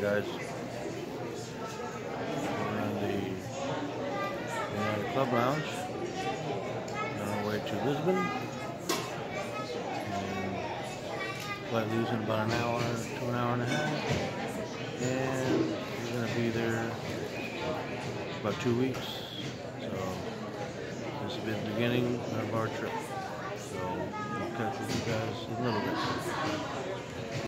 guys. We're in the United Club Lounge on our way to Lisbon. And flight leaves in about an hour to an hour and a half. And we're going to be there about two weeks. So this will be the beginning of our trip. So we'll catch with you guys in a little bit.